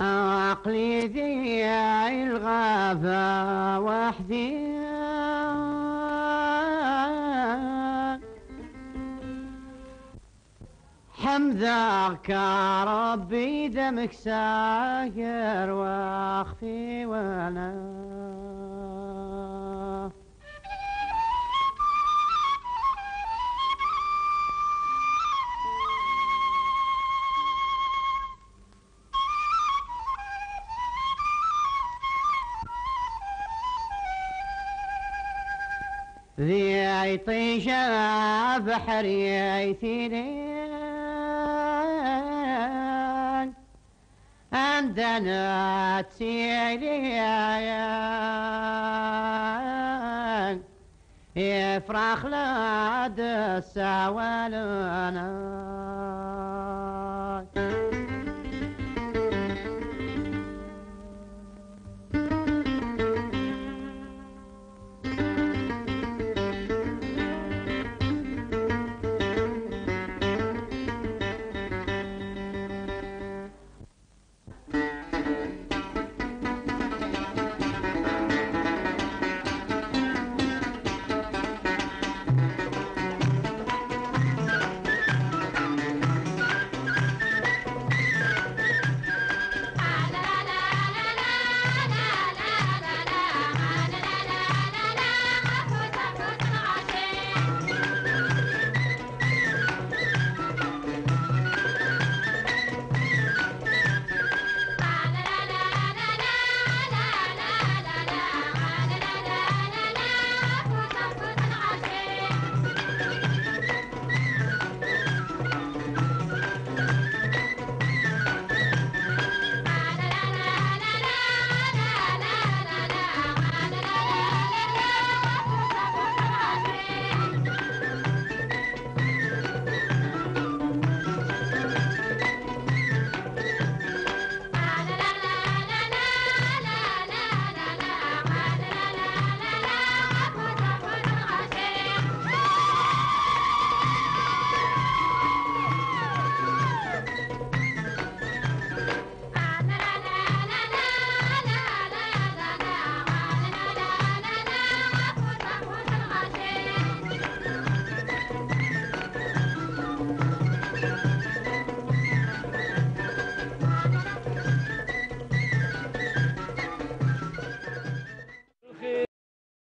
عقلي ذي الغابة وحدي. حمدك ربي دمك ساير وأخفي وأنا. ذي طيشة بحري ثنين عندنا تسيلين يفرخ لاد السوالنا